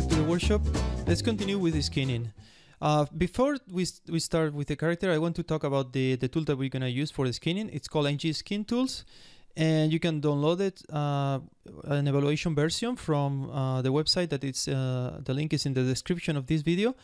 back to the workshop. Let's continue with the skinning. Uh, before we, we start with the character, I want to talk about the, the tool that we're gonna use for the skinning. It's called ng skin tools and you can download it, uh, an evaluation version from uh, the website that it's, uh, the link is in the description of this video.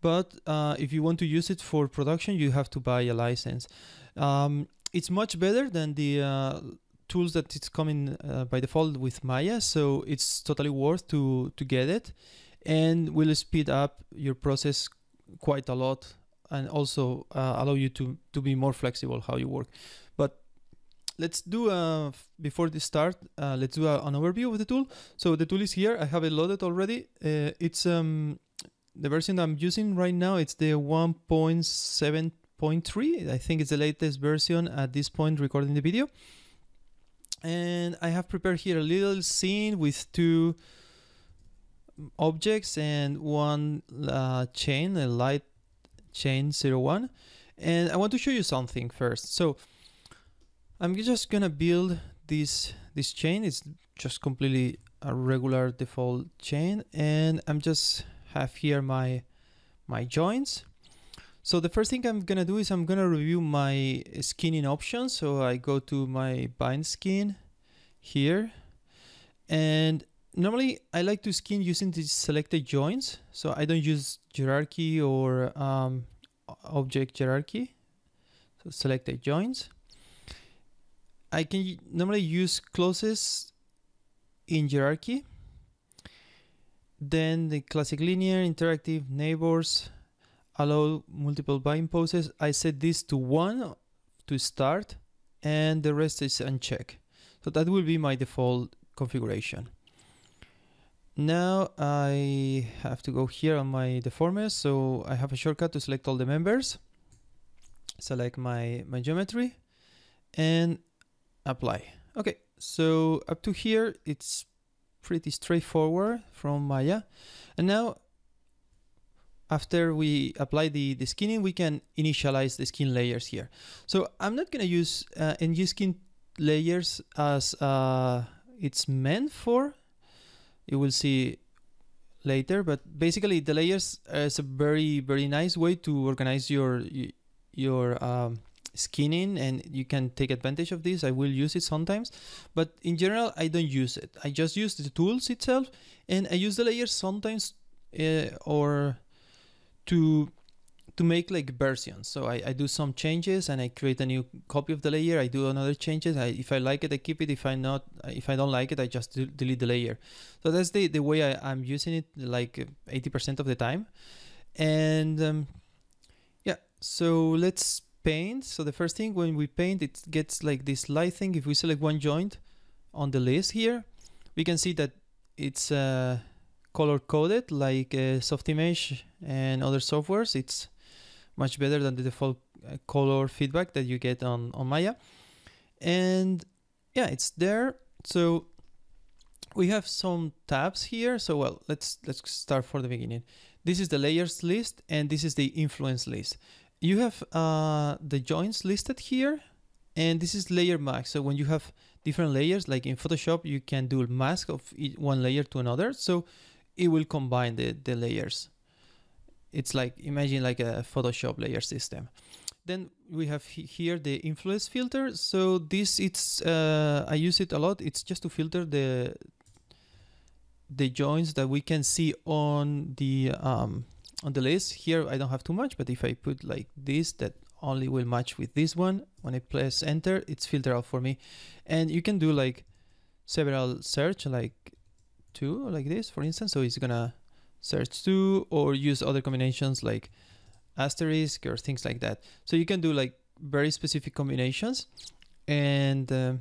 But uh, if you want to use it for production, you have to buy a license. Um, it's much better than the uh, tools that it's coming uh, by default with Maya, so it's totally worth to to get it, and will speed up your process quite a lot, and also uh, allow you to to be more flexible how you work. But let's do uh, before this start, uh, let's do a, an overview of the tool. So the tool is here. I have it loaded already. Uh, it's um the version I'm using right now. It's the 1.7.3. I think it's the latest version at this point recording the video and I have prepared here a little scene with two objects and one uh, chain, a light chain 01. And I want to show you something first. So I'm just gonna build this this chain. It's just completely a regular default chain, and I'm just have here my my joints. So the first thing I'm gonna do is I'm gonna review my skinning options. So I go to my bind skin here and normally I like to skin using the selected joints. So I don't use hierarchy or um, object hierarchy. So selected joints. I can normally use closest in hierarchy. Then the classic linear, interactive, neighbors, allow multiple bind poses. I set this to one to start and the rest is unchecked. So that will be my default configuration. Now I have to go here on my deformers. So I have a shortcut to select all the members. Select my, my geometry and apply. Okay, so up to here, it's pretty straightforward from Maya. And now after we apply the, the skinning, we can initialize the skin layers here. So I'm not gonna use uh, ng-skin layers as uh, it's meant for. You will see later, but basically the layers is a very, very nice way to organize your, your um, skinning and you can take advantage of this. I will use it sometimes, but in general, I don't use it. I just use the tools itself and I use the layers sometimes uh, or to to make like versions. So I, I do some changes and I create a new copy of the layer. I do another changes. I, if I like it, I keep it. If I not, if I don't like it, I just delete the layer. So that's the, the way I, I'm using it like 80% of the time. And um, yeah, so let's paint. So the first thing when we paint, it gets like this light thing. If we select one joint on the list here, we can see that it's uh, color coded like uh, Softimage and other softwares. It's much better than the default uh, color feedback that you get on, on Maya. And yeah, it's there. So we have some tabs here. So well, let's let's start for the beginning. This is the layers list and this is the influence list. You have uh, the joints listed here and this is layer mask. So when you have different layers, like in Photoshop, you can do a mask of one layer to another. So it will combine the, the layers it's like imagine like a Photoshop layer system. Then we have here the influence filter. So this it's uh, I use it a lot. It's just to filter the the joints that we can see on the um, on the list. Here I don't have too much, but if I put like this, that only will match with this one. When I press enter, it's filtered out for me. And you can do like several search, like two, like this, for instance. So it's gonna search to or use other combinations like asterisk or things like that. So you can do like very specific combinations and uh,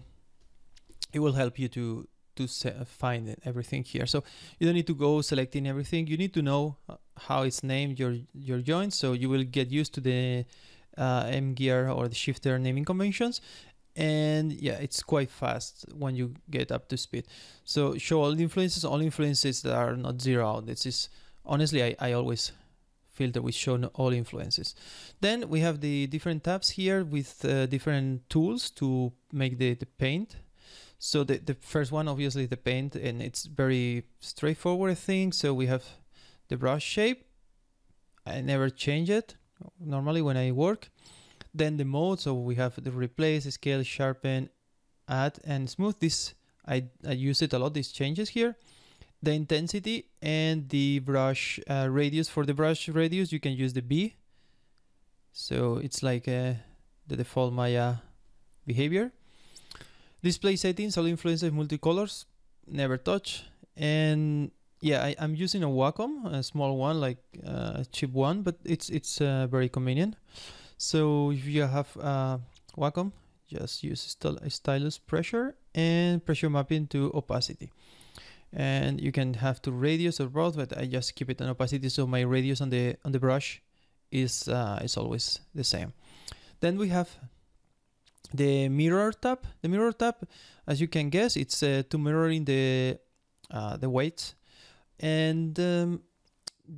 it will help you to to find everything here. So you don't need to go selecting everything. You need to know uh, how it's named your your joint. So you will get used to the uh, gear or the shifter naming conventions and yeah it's quite fast when you get up to speed. So show all influences all influences that are not zero out. This is honestly I, I always filter with show all influences. Then we have the different tabs here with uh, different tools to make the, the paint. So the, the first one obviously the paint and it's very straightforward thing so we have the brush shape. I never change it normally when I work. Then the mode, so we have the replace, scale, sharpen, add, and smooth. This I, I use it a lot, these changes here. The intensity and the brush uh, radius. For the brush radius, you can use the B. So it's like uh, the default Maya behavior. Display settings, all influences multicolors, never touch. And yeah, I, am using a Wacom, a small one, like uh, a cheap one, but it's it's uh, very convenient. So if you have uh, Wacom, just use stylus pressure and pressure mapping to opacity. And you can have to radius or both, but I just keep it on opacity so my radius on the on the brush is uh, is always the same. Then we have the mirror tab. The mirror tab, as you can guess, it's uh, to mirroring the uh, the weights. And um,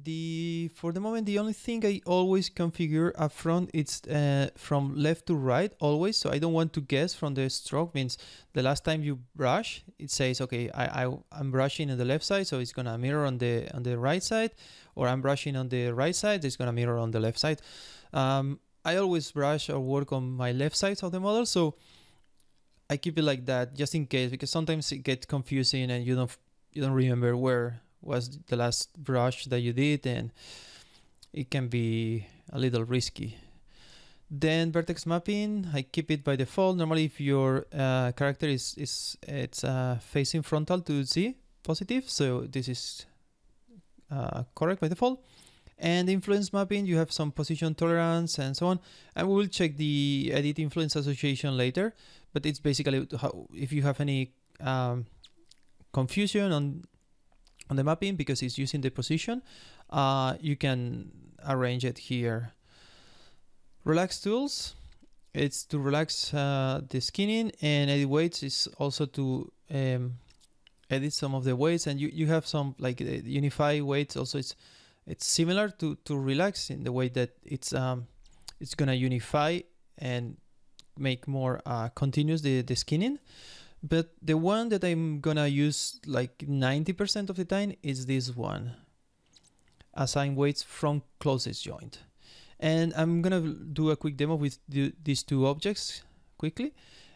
the for the moment, the only thing I always configure up front it's uh, from left to right always. So I don't want to guess from the stroke. Means the last time you brush, it says okay, I, I I'm brushing on the left side, so it's gonna mirror on the on the right side, or I'm brushing on the right side, it's gonna mirror on the left side. Um, I always brush or work on my left side of the model, so I keep it like that just in case because sometimes it gets confusing and you don't you don't remember where was the last brush that you did and it can be a little risky. Then vertex mapping, I keep it by default. Normally, if your uh, character is is it's uh, facing frontal to Z positive, so this is uh, correct by default and influence mapping you have some position tolerance and so on and we will check the edit influence association later but it's basically how if you have any um, confusion on on the mapping because it's using the position uh, you can arrange it here. Relax tools it's to relax uh, the skinning and edit weights. Is also to um, edit some of the weights and you, you have some like uh, unify weights. Also it's it's similar to to relax in the way that it's um it's gonna unify and make more uh, continuous the, the skinning but the one that i'm gonna use like 90% of the time is this one. Assign weights from closest joint. And i'm gonna do a quick demo with the, these two objects quickly.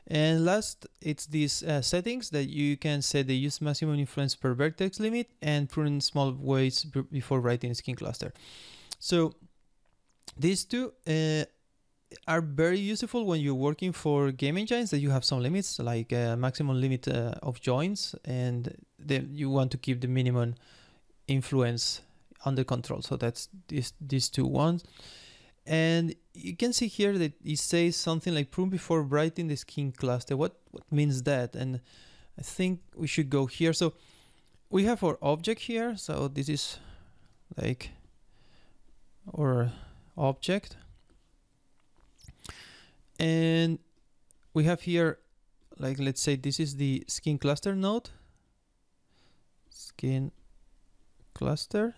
And last, it's these uh, settings that you can set the use maximum influence per vertex limit and prune small weights before writing skin cluster. So these two uh, are very useful when you're working for game engines that you have some limits like a uh, maximum limit uh, of joints and then you want to keep the minimum influence under control. So that's this, these two ones. And you can see here that it says something like prune before writing the skin cluster. What, what means that? And I think we should go here. So we have our object here. So this is like our object. And we have here, like, let's say this is the skin cluster node. Skin cluster.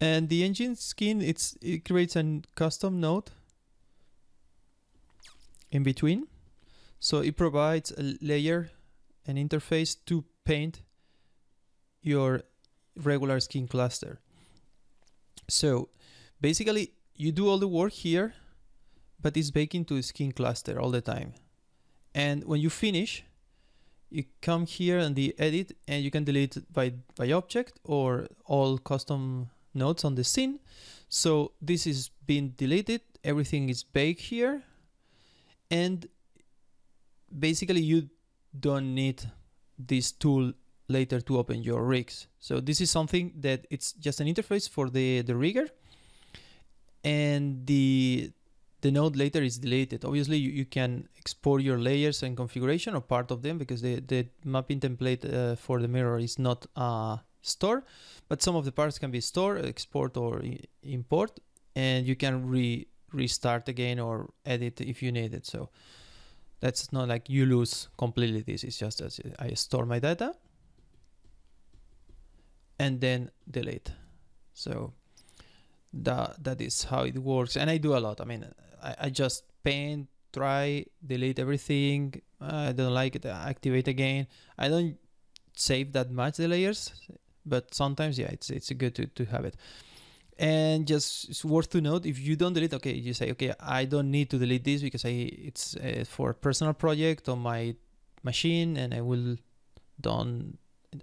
And the ng skin it's it creates a custom node in between. So it provides a layer an interface to paint your regular skin cluster. So basically you do all the work here but it's baked into the skin cluster all the time and when you finish you come here and the edit and you can delete by by object or all custom nodes on the scene. So this is being deleted. Everything is baked here. And basically you don't need this tool later to open your rigs. So this is something that it's just an interface for the, the rigger and the the node later is deleted. Obviously you, you can export your layers and configuration or part of them because the, the mapping template uh, for the mirror is not uh, store, but some of the parts can be stored, export or import, and you can re restart again or edit if you need it. So that's not like you lose completely this. It's just as I store my data and then delete. So that that is how it works. And I do a lot. I mean, I, I just paint, try, delete everything. I don't like it, activate again. I don't save that much the layers but sometimes yeah it's it's good to, to have it and just it's worth to note if you don't delete okay you say okay i don't need to delete this because i it's uh, for a personal project on my machine and i will don't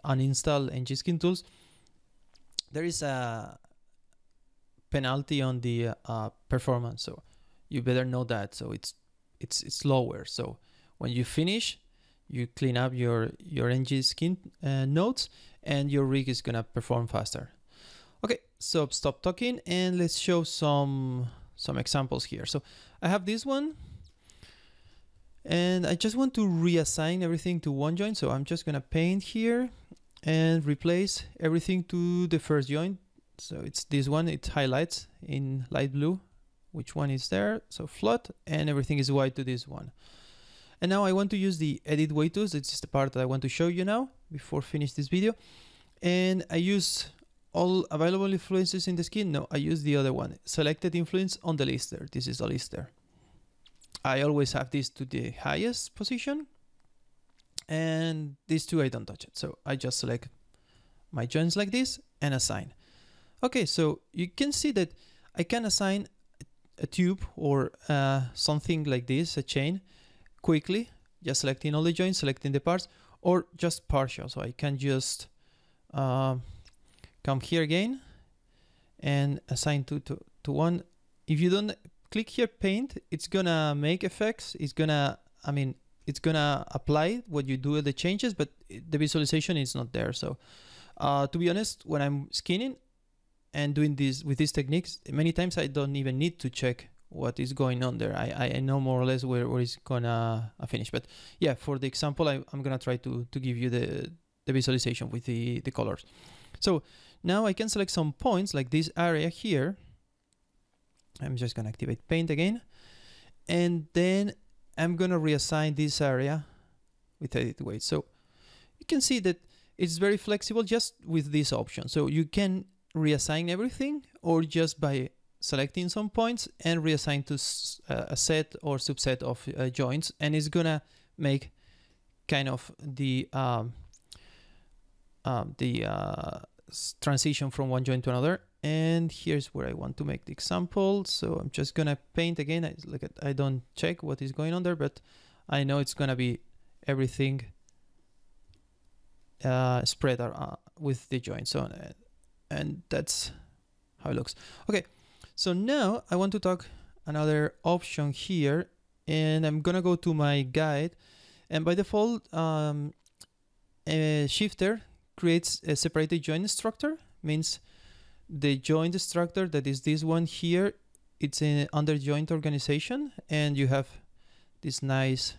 uninstall ng tools there is a penalty on the uh, performance so you better know that so it's it's it's lower so when you finish you clean up your your ng skin uh, nodes and your rig is gonna perform faster Okay, so stop talking and let's show some some examples here. So I have this one and I just want to reassign everything to one joint. So I'm just gonna paint here and replace everything to the first joint. So it's this one, it highlights in light blue which one is there. So flood and everything is white to this one. And now I want to use the edit weight tools. This is the part that I want to show you now before finish this video. And I use all available influences in the skin? No, I use the other one. Selected influence on the lister. This is the lister. I always have this to the highest position. And these two, I don't touch it. So I just select my joints like this and assign. Okay, so you can see that I can assign a tube or uh, something like this, a chain, quickly, just selecting all the joints, selecting the parts, or just partial. So I can just uh, come here again and assign to, to, to one. If you don't click here paint, it's gonna make effects. It's gonna, I mean, it's gonna apply what you do the changes, but the visualization is not there. So uh, to be honest, when I'm skinning and doing this with these techniques, many times I don't even need to check what is going on there. I, I know more or less where, where it's gonna uh, finish. But yeah, for the example, I, I'm gonna try to, to give you the, the visualization with the, the colors. So now I can select some points like this area here. I'm just gonna activate paint again. And then I'm gonna reassign this area with edit weight. So you can see that it's very flexible just with this option. So you can reassign everything or just by selecting some points and reassign to uh, a set or subset of uh, joints and it's gonna make kind of the um, um, the uh, transition from one joint to another. And here's where I want to make the example. So I'm just gonna paint again. I look at I don't check what is going on there, but I know it's gonna be everything uh, spread uh, with the joint. So and that's how it looks. Okay, so now I want to talk another option here, and I'm gonna go to my guide, and by default, um, a shifter creates a separated joint structure means the joint structure that is this one here it's in under joint organization and you have this nice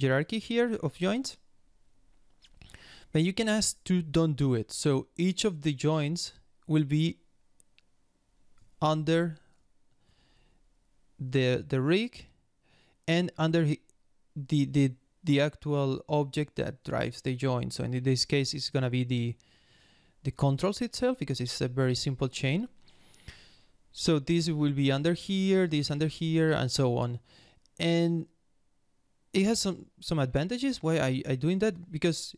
hierarchy here of joints but you can ask to don't do it so each of the joints will be under the the rig and under the the the actual object that drives the joint. So in this case, it's going to be the, the controls itself because it's a very simple chain. So this will be under here, this under here, and so on. And it has some, some advantages. Why I, I doing that? Because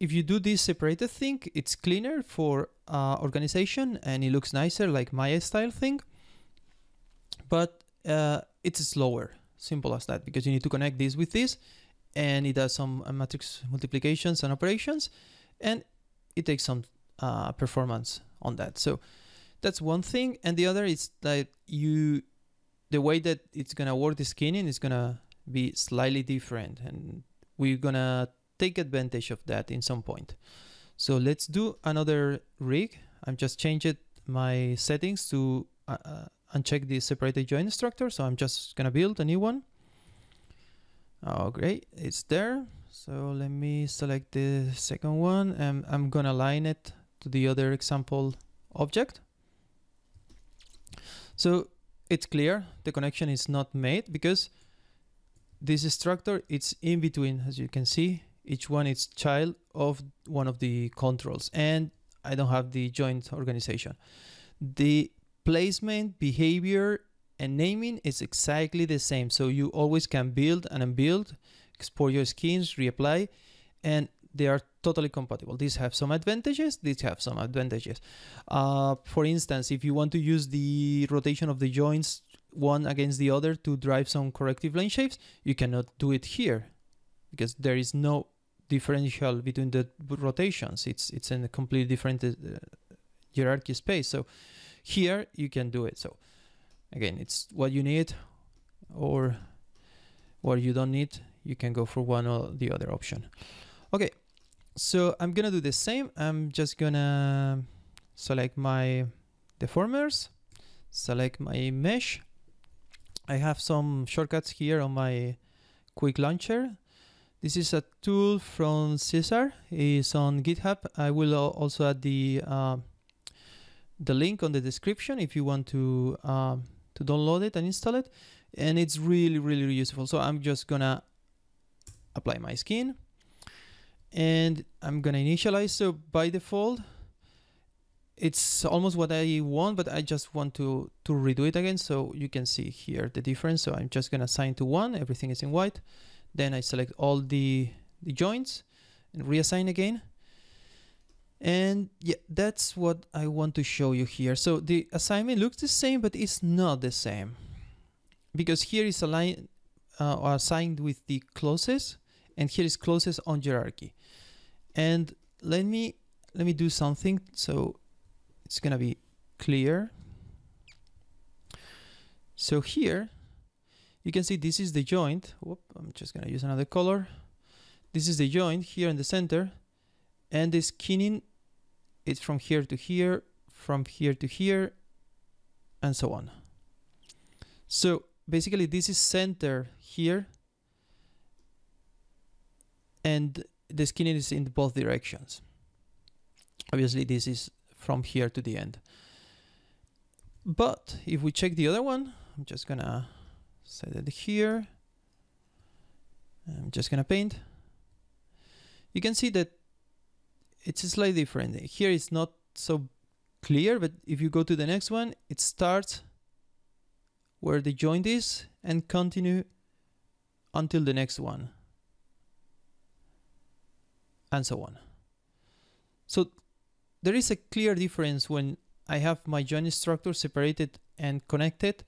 if you do this separated thing, it's cleaner for uh, organization and it looks nicer like my style thing. But uh, it's slower, simple as that, because you need to connect this with this and it does some uh, matrix multiplications and operations and it takes some uh, performance on that so that's one thing and the other is that you the way that it's gonna work the skinning is gonna be slightly different and we're gonna take advantage of that in some point. So let's do another rig. I'm just changed my settings to uh, uh, uncheck the separated joint structure. So i'm just gonna build a new one. Oh, great, it's there. So let me select the second one and I'm gonna align it to the other example object. So it's clear the connection is not made because this structure it's in between as you can see each one is child of one of the controls and I don't have the joint organization. The placement, behavior, and naming is exactly the same. So you always can build and unbuild, export your skins, reapply, and they are totally compatible. These have some advantages, these have some advantages. Uh, for instance, if you want to use the rotation of the joints one against the other to drive some corrective blend shapes, you cannot do it here because there is no differential between the rotations. It's it's in a completely different uh, hierarchy space. So here you can do it. So again, it's what you need or what you don't need. You can go for one or the other option. Okay, so I'm gonna do the same. I'm just gonna select my deformers, select my mesh. I have some shortcuts here on my quick launcher. This is a tool from Cesar. It's on GitHub. I will also add the uh, the link on the description if you want to uh, to download it and install it. And it's really really useful. So I'm just gonna apply my skin and I'm gonna initialize so by default it's almost what I want but I just want to to redo it again so you can see here the difference so I'm just gonna assign to one everything is in white then I select all the the joints and reassign again. And yeah that's what I want to show you here. So the assignment looks the same but it's not the same. Because here is aligned uh, assigned with the closest and here is closest on hierarchy. And let me let me do something so it's gonna be clear. So here you can see this is the joint Whoop, I'm just gonna use another color this is the joint here in the center and the skinning is from here to here from here to here and so on so basically this is center here and the skinning is in both directions. Obviously, this is from here to the end. But if we check the other one, I'm just gonna set it here. I'm just gonna paint. You can see that it's slightly different. Here it's not so clear, but if you go to the next one, it starts where the joint is and continue until the next one and so on. So there is a clear difference when I have my joint structure separated and connected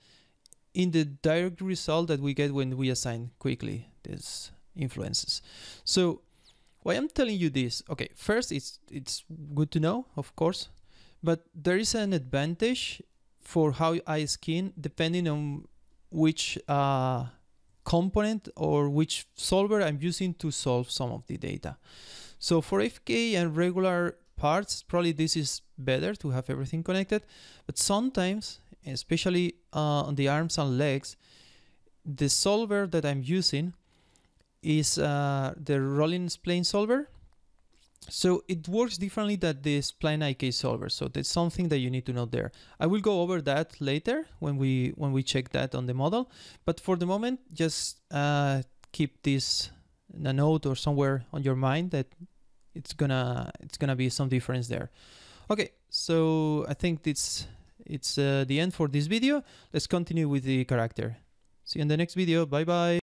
in the direct result that we get when we assign quickly these influences. So why I'm telling you this, okay, first it's it's good to know, of course, but there is an advantage for how I skin depending on which uh, component or which solver I'm using to solve some of the data. So for FK and regular parts, probably this is better to have everything connected. But sometimes, especially uh, on the arms and legs, the solver that I'm using is uh, the rolling spline solver. So it works differently than the spline IK solver. So that's something that you need to know there. I will go over that later when we when we check that on the model. But for the moment, just uh, keep this in a note or somewhere on your mind that it's gonna it's gonna be some difference there okay so i think it's it's uh, the end for this video. Let's continue with the character. See you in the next video. Bye bye